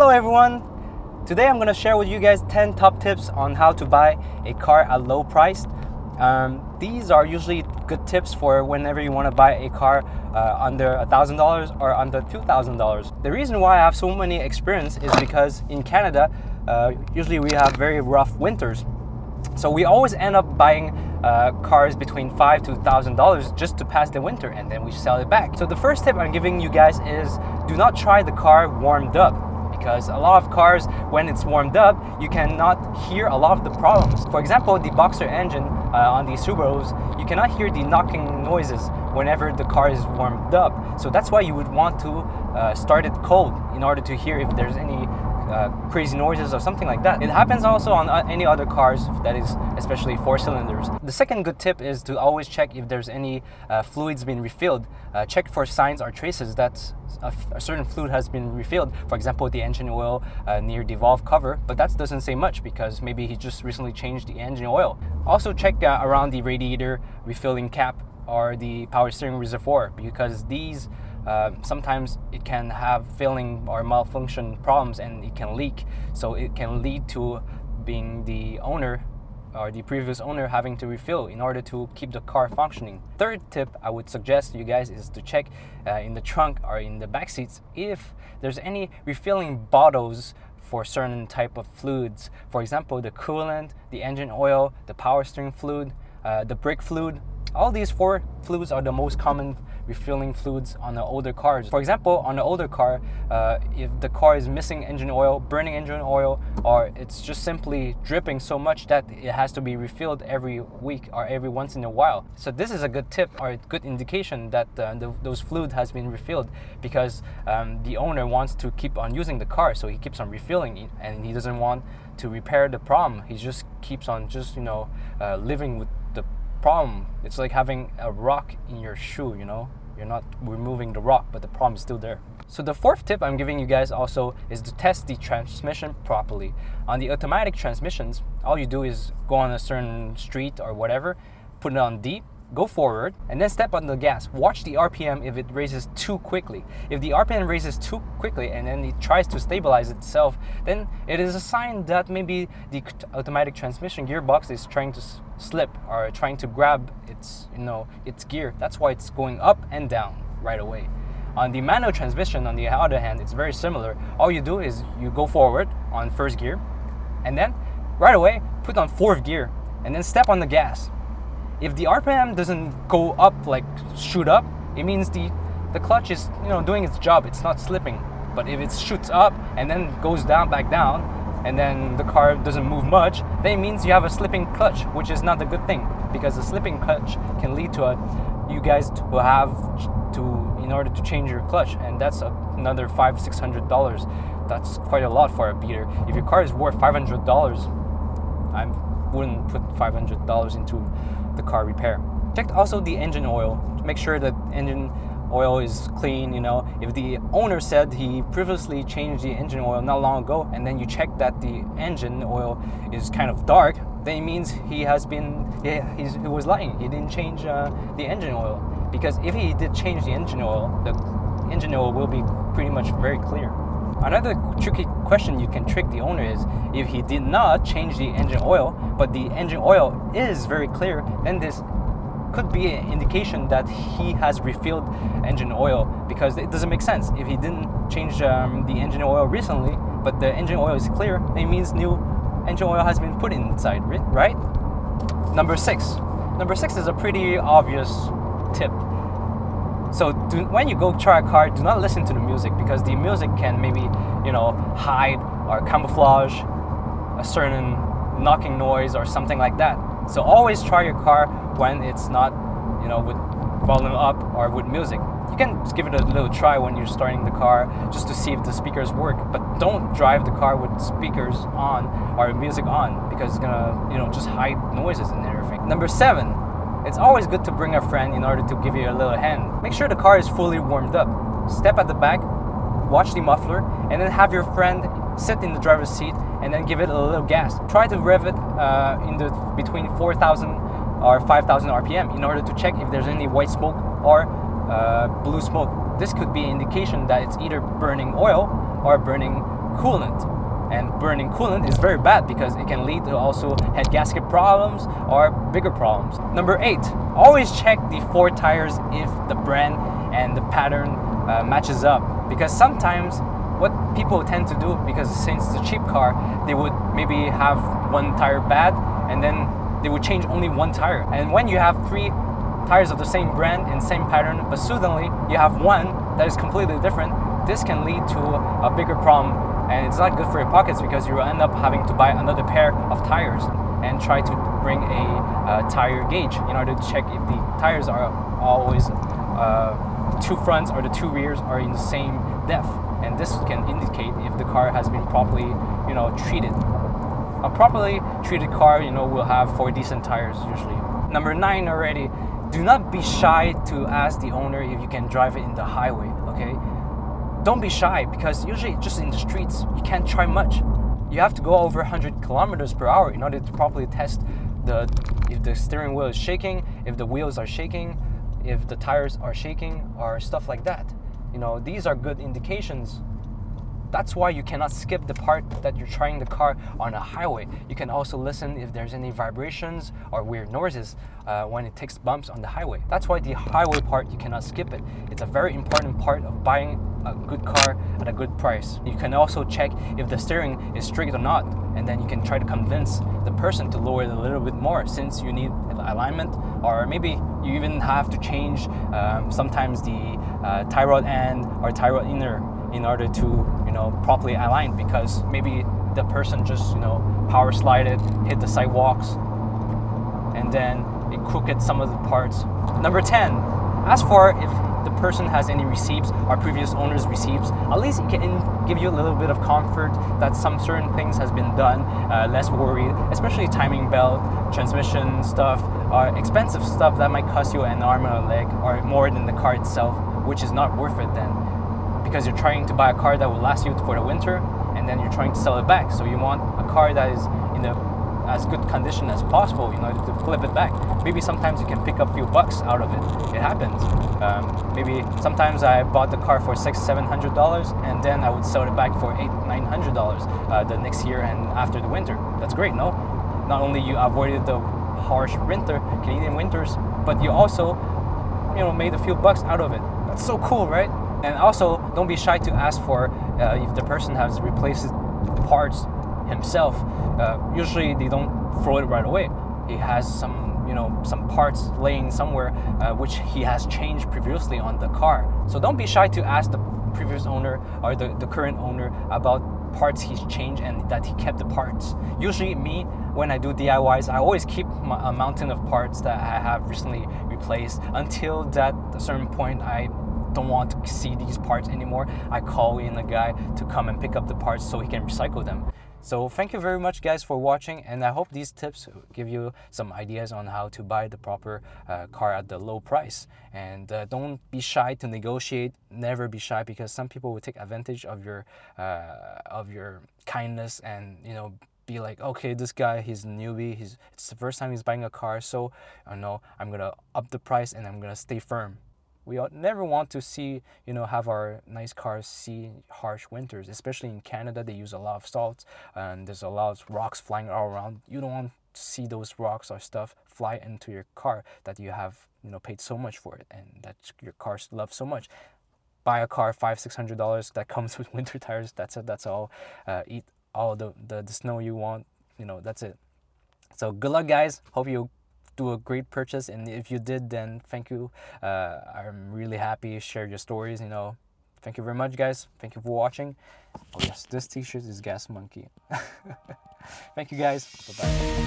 Hello everyone! Today I'm to share with you guys 10 top tips on how to buy a car at low price. Um, these are usually good tips for whenever you want to buy a car uh, under $1,000 or under $2,000. The reason why I have so many experience is because in Canada, uh, usually we have very rough winters. So we always end up buying uh, cars between five to thousand dollars just to pass the winter and then we sell it back. So the first tip I'm giving you guys is do not try the car warmed up because a lot of cars when it's warmed up you cannot hear a lot of the problems. For example the Boxer engine uh, on the Subarus you cannot hear the knocking noises whenever the car is warmed up. So that's why you would want to uh, start it cold in order to hear if there's any uh, crazy noises or something like that. It happens also on uh, any other cars that is especially four cylinders. The second good tip is to always check if there's any uh, fluids being refilled. Uh, check for signs or traces that a, certain fluid has been refilled. For example, the engine oil uh, near the valve cover, but that doesn't say much because maybe he just recently changed the engine oil. Also check uh, around the radiator refilling cap or the power steering reservoir because these uh, sometimes it can have failing or malfunction problems and it can leak. So it can lead to being the owner or the previous owner having to refill in order to keep the car functioning. Third tip I would suggest you guys is to check uh, in the trunk or in the back seats if there's any refilling bottles for certain type of fluids. For example, the coolant, the engine oil, the power steering fluid, uh, the brake fluid, all these four fluids are the most common refilling fluids on the older cars. For example, on the older car, uh, if the car is missing engine oil, burning engine oil, or it's just simply dripping so much that it has to be refilled every week or every once in a while. So this is a good tip or a good indication that uh, the, those fluid has been refilled because um, the owner wants to keep on using the car, so he keeps on refilling it and he doesn't want to repair the problem. He just keeps on just you know uh, living with the problem. It's like having a rock in your shoe, you know? You're not removing the rock, but the problem is still there. So the fourth tip I'm giving you guys also is to test the transmission properly. On the automatic transmissions, all you do is go on a certain street or whatever, put it on deep, go forward, and then step on the gas. Watch the RPM if it raises too quickly. If the RPM raises too quickly and then it tries to stabilize itself, then it is a sign that maybe the automatic transmission gearbox is trying to slip or trying to grab its, you know, its gear. That's why it's going up and down right away. On the manual transmission, on the other hand, it's very similar. All you do is you go forward on first gear, and then right away put on fourth gear, and then step on the gas if the RPM doesn't go up, like shoot up, it means the, the clutch is you know doing its job, it's not slipping. But if it shoots up and then goes down back down, and then the car doesn't move much, then it means you have a slipping clutch, which is not a good thing because a slipping clutch can lead to a you guys will have to in order to change your clutch, and that's another five six hundred dollars. That's quite a lot for a beater. If your car is worth five hundred dollars, I wouldn't put five hundred dollars into the car repair. Check also the engine oil to make sure that engine oil is clean, you know. If the owner said he previously changed the engine oil not long ago and then you check that the engine oil is kind of dark, then it means he has been, yeah, he was lying. He didn't change uh, the engine oil. Because if he did change the engine oil, the engine oil will be pretty much very clear. Another tricky question you can trick the owner is if he did not change the engine oil, but the engine oil is very clear, then this could be an indication that he has refilled engine oil because it doesn't make sense. If he didn't change um, the engine oil recently, but the engine oil is clear, it means new engine oil has been put inside, right? Number six. Number six is a pretty obvious tip so do, when you go try a car, do not listen to the music because the music can maybe, you know, hide or camouflage a certain knocking noise or something like that. So always try your car when it's not, you know, with volume up or with music. You can give it a little try when you're starting the car just to see if the speakers work, but don't drive the car with speakers on or music on because it's gonna, you know, just hide noises and everything. Number seven, it's always good to bring a friend in order to give you a little hand. Make sure the car is fully warmed up. Step at the back, watch the muffler, and then have your friend sit in the driver's seat and then give it a little gas. Try to rev it uh, in the between 4,000 or 5,000 RPM in order to check if there's any white smoke or uh, blue smoke. This could be an indication that it's either burning oil or burning coolant and burning coolant is very bad because it can lead to also head gasket problems or bigger problems. Number eight, always check the four tires if the brand and the pattern uh, matches up because sometimes people tend to do because since it's a cheap car they would maybe have one tire bad and then they would change only one tire. And when you have three tires of the same brand and same pattern but suddenly you have one that is completely different this can lead to a bigger problem. And it's not good for your pockets because you will end up having to buy another pair of tires and try to bring a uh, tire gauge in order to check if the tires are always uh, two fronts or the two rears are in the same depth and this can indicate if the car has been properly you know treated. A properly treated car you know will have four decent tires usually. Number nine already do not be shy to ask the owner if you can drive it in the highway okay? Don't be shy because usually just in the streets you can't try much. You have to go over 100 kilometers per hour in order to properly test the if the steering wheel is shaking if the wheels are shaking if the tires are shaking or stuff like that you know these are good indications that's why you cannot skip the part that you're trying the car on a highway. You can also listen if there's any vibrations or weird noises uh, when it takes bumps on the highway. That's why the highway part, you cannot skip it. It's a very important part of buying a good car at a good price. You can also check if the steering is straight or not, and then you can try to convince the person to lower it a little bit more since you need alignment, or maybe you even have to change um, sometimes the uh, tie rod end or tie rod inner in order to you know properly align because maybe the person just you know power slided, hit the sidewalks, and then it crooked some of the parts. Number 10, as for if the person has any receipts or previous owner's receipts, at least it can give you a little bit of comfort that some certain things has been done, uh, less worried, especially timing belt, transmission stuff, or expensive stuff that might cost you an arm and a leg or more than the car itself, which is not worth it then. Because you're trying to buy a car that will last you for the winter and then you're trying to sell it back. So you want a car that is in the as good condition as possible, you know, to flip it back. Maybe sometimes you can pick up a few bucks out of it. It happens. Um, maybe sometimes I bought the car for six, seven hundred dollars, and then I would sell it back for eight, nine hundred dollars uh, the next year and after the winter. That's great, no? Not only you avoided the harsh winter, Canadian winters, but you also, you know, made a few bucks out of it. That's so cool, right? And also, don't be shy to ask for uh, if the person has replaced parts himself, uh, usually they don't throw it right away. He has some, you know, some parts laying somewhere uh, which he has changed previously on the car. So don't be shy to ask the previous owner or the, the current owner about parts he's changed and that he kept the parts. Usually me, when I do DIYs, I always keep my, a mountain of parts that I have recently replaced until that certain point I don't want to see these parts anymore. I call in a guy to come and pick up the parts so he can recycle them. So thank you very much guys for watching and I hope these tips give you some ideas on how to buy the proper uh, car at the low price. And uh, don't be shy to negotiate, never be shy because some people will take advantage of your, uh, of your kindness and you know be like, okay, this guy, he's newbie, he's, it's the first time he's buying a car, so I know I'm gonna up the price and I'm gonna stay firm. We never want to see, you know, have our nice cars see harsh winters, especially in Canada. They use a lot of salt and there's a lot of rocks flying all around. You don't want to see those rocks or stuff fly into your car that you have, you know, paid so much for it and that your car loves so much. Buy a car five, six hundred dollars that comes with winter tires. That's it. That's all. Uh, eat all the, the the snow you want. You know, that's it. So good luck, guys. Hope you do a great purchase and if you did then thank you. Uh, i'm really happy to share your stories you know. Thank you very much guys. Thank you for watching. Oh yes this t-shirt is gas monkey. Thank you guys. Bye bye